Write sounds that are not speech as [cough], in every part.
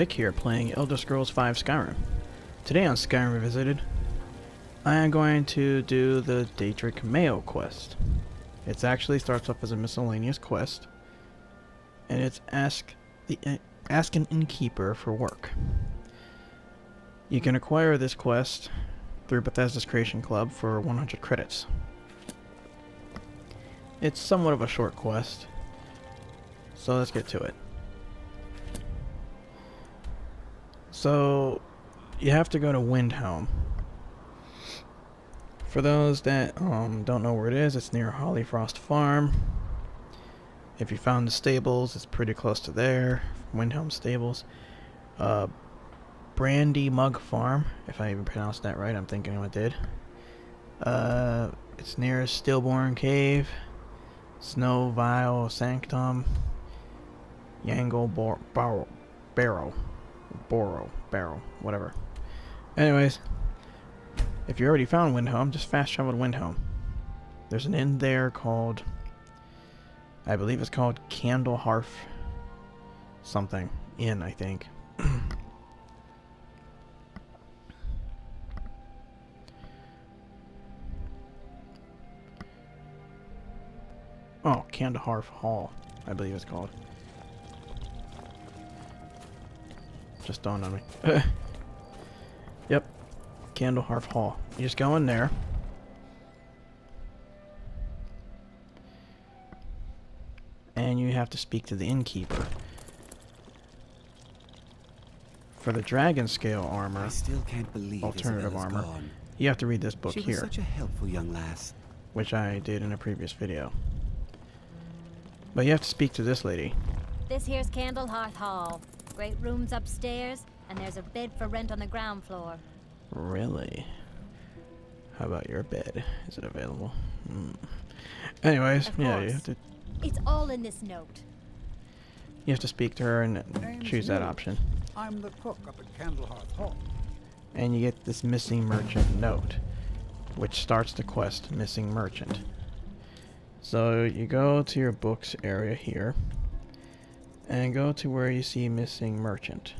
Vic here playing Elder Scrolls V Skyrim. Today on Skyrim Revisited, I am going to do the Daedric Mail quest. It actually starts off as a miscellaneous quest, and it's ask the ask an innkeeper for work. You can acquire this quest through Bethesda's Creation Club for 100 credits. It's somewhat of a short quest, so let's get to it. So, you have to go to Windhelm. For those that um, don't know where it is, it's near Hollyfrost Farm. If you found the stables, it's pretty close to there. Windhelm Stables. Uh, Brandymug Farm, if I even pronounced that right, I'm thinking I did. Uh, it's near Stillborn Cave, Snow Veil Sanctum, Yangle Barrow, Barrow, Borough, Barrow, whatever. Anyways, if you already found Windhelm, just fast travel to Windhelm. There's an inn there called, I believe it's called Candlehearth something. Inn, I think. [coughs] oh, Candlehearth Hall, I believe it's called. Just dawned on me. [laughs] yep, Candlehearth Hall. You just go in there. And you have to speak to the innkeeper. For the dragon scale armor, I still can't believe alternative armor, gone. you have to read this book She here, such a helpful young lass. which I did in a previous video. But you have to speak to this lady. This here's Candlehearth Hall. Great rooms upstairs, and there's a bed for rent on the ground floor. Really? How about your bed? Is it available? Hmm. Anyways, Of yeah, you have to It's all in this note. you have to speak to her and Name's choose that Neil. option. I'm the cook up at Candlehearth Hall. and you get this missing merchant note, which starts the quest missing merchant. So you go to your books area here, and go to where you see missing merchant,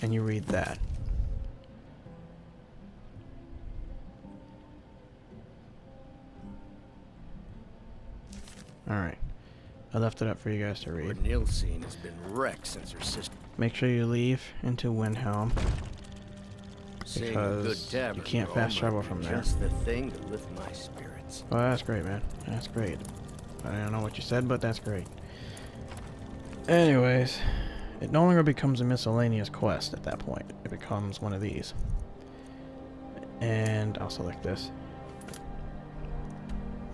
and you read that. Alright. I left it up for you guys to read. Nilsine has been wrecked since her sister. Make sure you leave into Windhelm. Because you can't fast travel from there. Just the thing to lift my spirits. Oh, that's great, man. That's great. I don't know what you said, but that's great. Anyways, it no longer becomes a miscellaneous quest at that point. It becomes one of these. And I'll select this.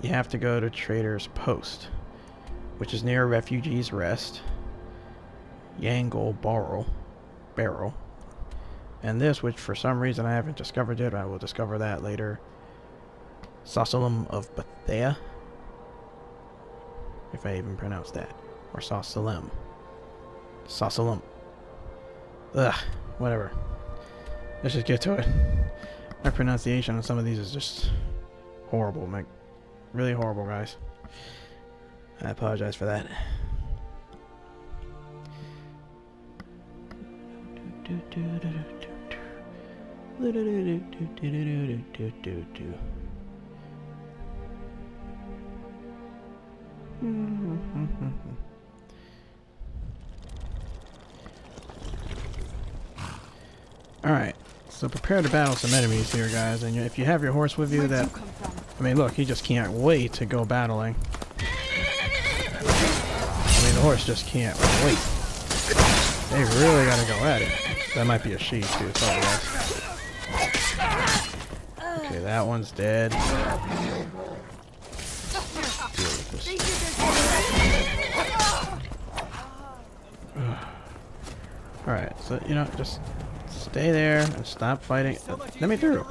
You have to go to Trader's Post, which is near Refugees Rest, Yangle Barrow, Barrow, and this, which for some reason I haven't discovered yet, I will discover that later. Sausalum of Bethea. If I even pronounce that. Or Sausalem. Sausalum. Ugh, whatever. Let's just get to it. My pronunciation on some of these is just horrible, like really horrible, guys. I apologize for that. Alright, so prepare to battle some enemies here, guys. And if you have your horse with you, that I mean, look, he just can't wait to go battling. I mean, the horse just can't wait. They really gotta go at it. That might be a she too. Okay, that one's dead. Deal with this. Alright, so, you know, just stay there and stop fighting. Uh, Let me through.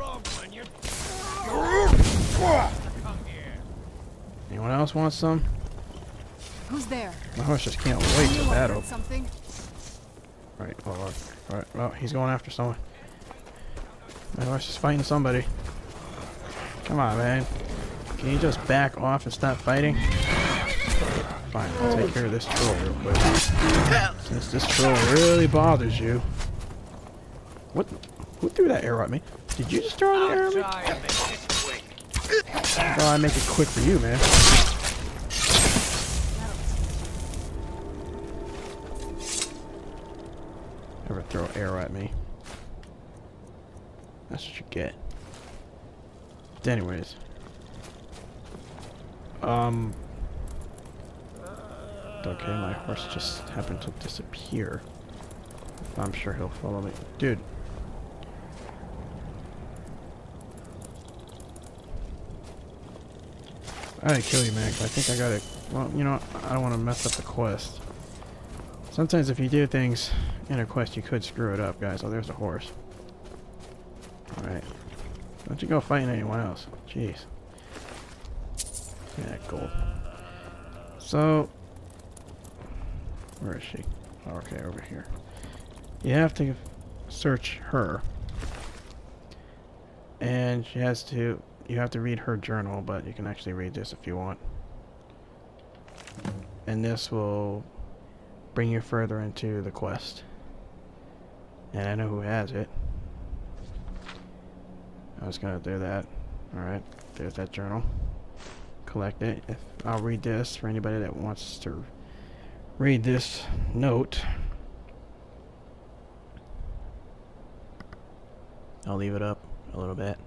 Anyone else want some? Who's there? My horse just can't wait to battle. heard something? Right, hold on. Alright, well, he's going after someone. My horse is fighting somebody. Come on, man. Can you just back off and stop fighting? fine. I'll take care of this troll real quick. Since this troll really bothers you. What? Who threw that arrow at me? Did you just throw an arrow at me? Well, I make it quick for you, man. Ever throw an arrow at me? That's what you get. But anyways. Um. Okay, my horse just happened to disappear. I'm sure he'll follow me. Dude. I gotta kill you, 'cause I think I gotta... Well, you know what? I don't want to mess up the quest. Sometimes if you do things in a quest, you could screw it up, guys. Oh, there's a horse. Alright. Don't you go fighting anyone else. Jeez. Yeah, gold. So... Where is she? Oh, okay, over here. You have to search her. And she has to... You have to read her journal, but you can actually read this if you want. And this will bring you further into the quest. And I know who has it. I was gonna do that. Alright, there's that journal. Collect it. If I'll read this for anybody that wants to read this note. I'll leave it up a little bit.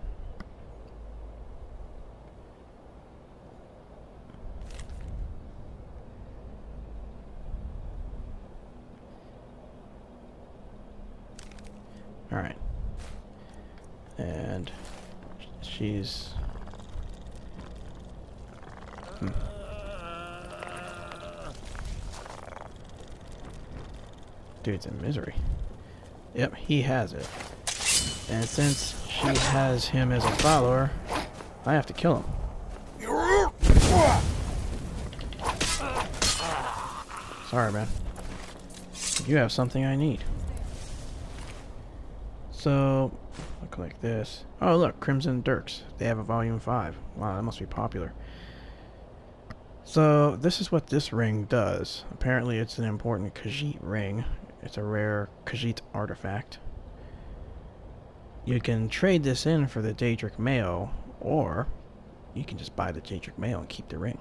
Alright. And she's... Hmm. Dude's in misery. Yep, he has it. And since she has him as a follower, I have to kill him. Sorry, man. You have something I need. So, like this. Oh, look, Crimson Dirks. They have a Volume 5. Wow, that must be popular. So, this is what this ring does. Apparently, it's an important Khajiit ring. It's a rare Khajiit artifact. You can trade this in for the Daedric Mail, or you can just buy the Daedric Mail and keep the ring.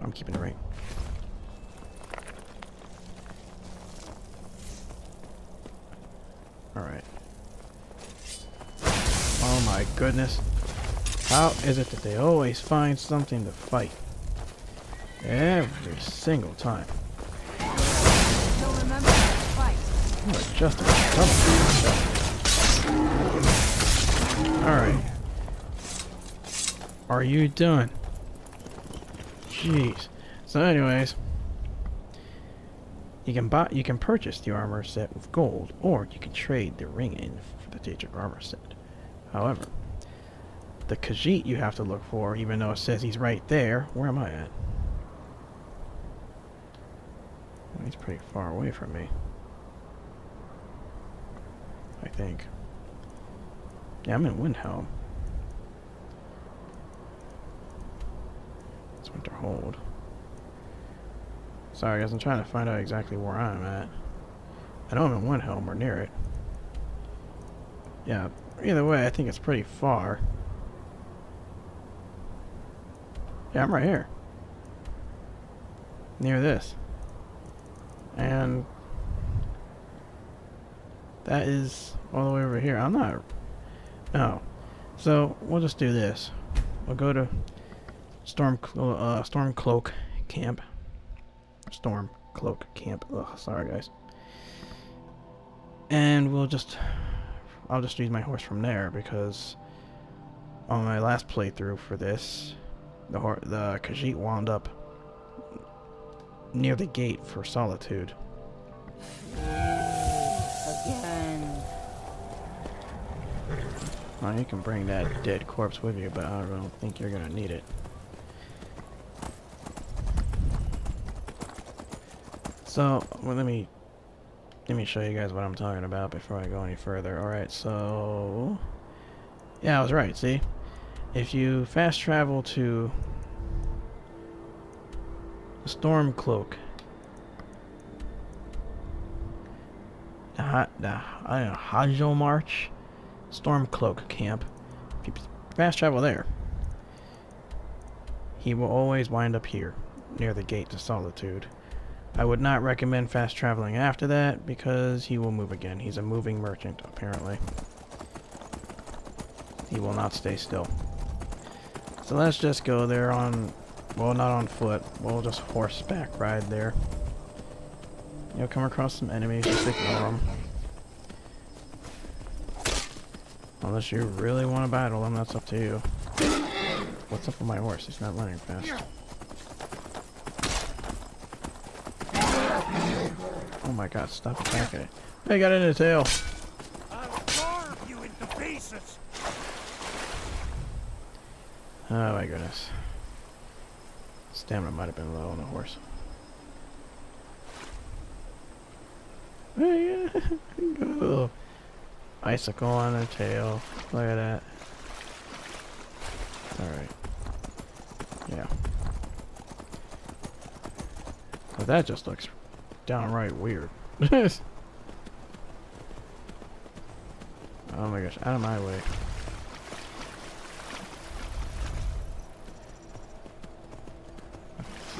I'm keeping the ring. Alright. Oh my goodness. How is it that they always find something to fight? Every single time. You are just a trouble. Alright. Are you done? Jeez. So anyways, you can buy you can purchase the armor set with gold, or you can trade the ring in for the Daedric armor set. However, the Khajiit you have to look for, even though it says he's right there. Where am I at? Well, he's pretty far away from me. I think. Yeah, I'm in Windhelm. It's Winterhold. Sorry guys, I'm trying to find out exactly where I'm at. I know I'm in Windhelm or near it. Yeah, either way, I think it's pretty far. Yeah, I'm right here. Near this. And that is all the way over here. I'm not... No. So, we'll just do this. We'll go to Storm, uh, Stormcloak Camp. Storm Cloak Camp. Ugh, sorry guys. And we'll just... I'll just use my horse from there because on my last playthrough for this, the hor the Khajiit wound up near the gate for Solitude. Again. Well, you can bring that dead corpse with you, but I don't think you're gonna need it. So, well, let me let me show you guys what I'm talking about before I go any further. Alright, so... Yeah, I was right, see? If you fast travel to The Stormcloak. The, the Hjaalmarch Stormcloak Camp. If you fast travel there, he will always wind up here, near the Gate to Solitude. I would not recommend fast traveling after that because he will move again. He's a moving merchant, apparently. He will not stay still. So let's just go there on, well, not on foot. We'll just horseback ride there. You'll come across some enemies, just ignore them. Unless you really want to battle them, that's up to you. What's up with my horse? He's not running fast. Oh my god, stop attacking it. I got in the tail. I'll carve you into pieces. Oh my goodness. Stamina might have been low on the horse. Hey, go. [laughs] Icicle on the tail. Look at that. Alright. Yeah. But that just looks downright weird. [laughs] oh my gosh, out of my way.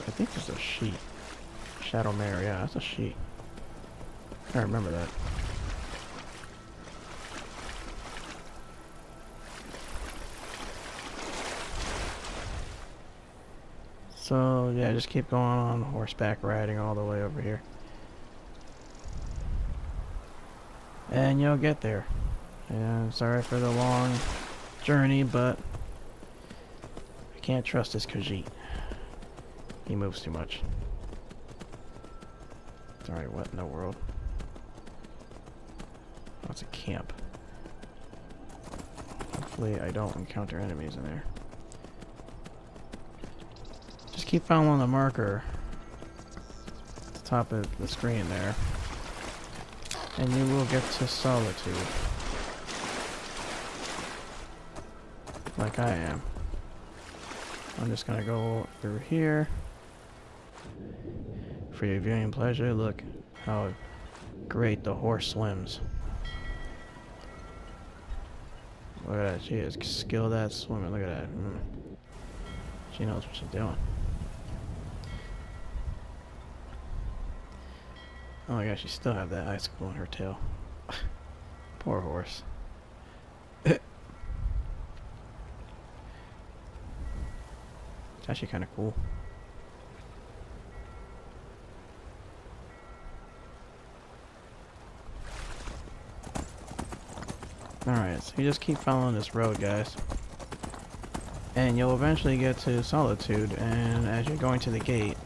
I think this is a sheep. Shadow Mare, yeah, that's a sheep. I remember that. So, yeah, just keep going on horseback riding all the way over here. And you'll get there. And sorry for the long journey, but I can't trust this Khajiit. He moves too much. Alright, what in the world? Oh, it's a camp. Hopefully I don't encounter enemies in there. Just keep following the marker at the top of the screen there. And you will get to Solitude. Like I am. I'm just gonna go through here. For your viewing pleasure, look how great the horse swims. Look at that, she is skilled at swimming, look at that. Mm. She knows what she's doing. Oh my gosh, she still have that icicle in her tail. [laughs] Poor horse. [coughs] it's actually kind of cool. Alright, so you just keep following this road, guys. And you'll eventually get to Solitude, and as you're going to the gate,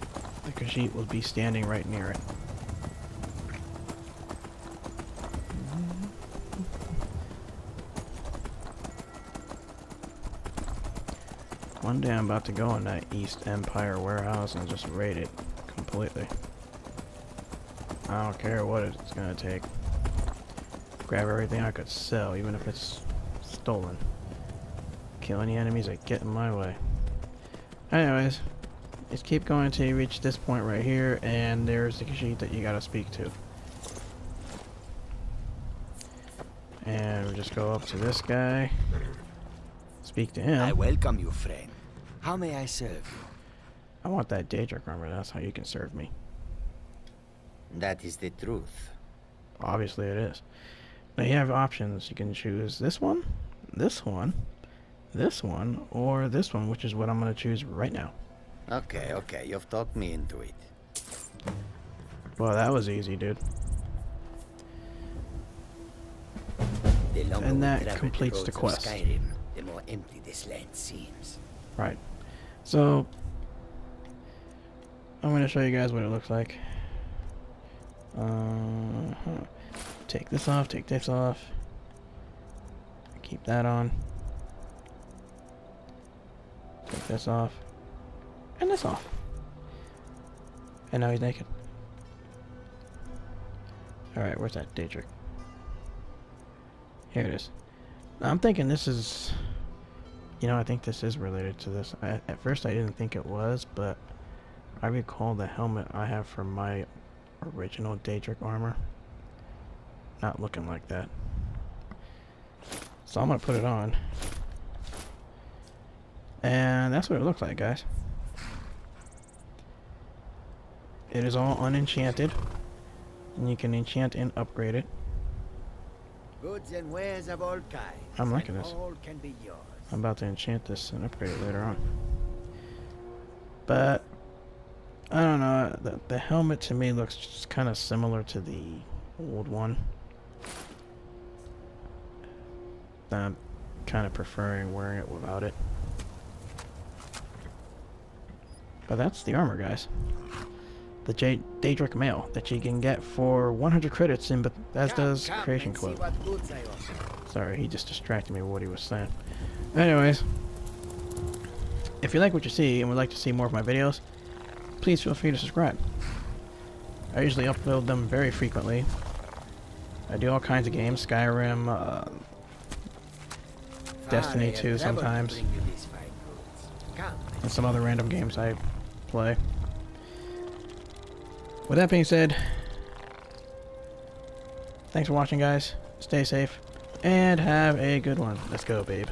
the Khajiit will be standing right near it. One day I'm about to go in that East Empire warehouse and just raid it completely. I don't care what it's gonna take. Grab everything I could sell, even if it's stolen. Kill any enemies that get in my way. Anyways, just keep going until you reach this point right here, and there's the Khajiit that you gotta speak to. And we just go up to this guy. Speak to him. I welcome you, friend. How may I serve you? I want that Daedric armor, that's how you can serve me. That is the truth. Obviously it is. Now you have options. You can choose this one, this one, this one, or this one, which is what I'm going to choose right now. Okay, okay, you've talked me into it. Well, that was easy, dude. The And that completes the of quest. Skyrim, the more empty this land seems. Right. So, I'm going to show you guys what it looks like. Uh. Take this off, take this off. Keep that on. Take this off. And this off. And now he's naked. Alright, where's that Daedric? Here it is. Now, I'm thinking this is... You know, I think this is related to this. I, at first I didn't think it was, but I recall the helmet I have for my original Daedric armor. Not looking like that. So I'm gonna put it on. And that's what it looks like, guys. It is all unenchanted. And you can enchant and upgrade it. Goods and wares of all kinds. I'm liking this. All can be yours. I'm about to enchant this and upgrade it later on. But I don't know. The, the helmet to me looks just kind of similar to the old one. I'm kind of preferring wearing it without it. But that's the armor, guys. The J Daedric mail that you can get for 100 credits in, but as does Creation and see Quote. what goods I offer. Sorry, he just distracted me with what he was saying. Anyways, if you like what you see and would like to see more of my videos, please feel free to subscribe. I usually upload them very frequently. I do all kinds of games, Skyrim, uh, Destiny 2 have traveled to sometimes. bring you these fine goods. Come, and some other random games I play. With that being said, thanks for watching guys, stay safe, and have a good one. Let's go, babe.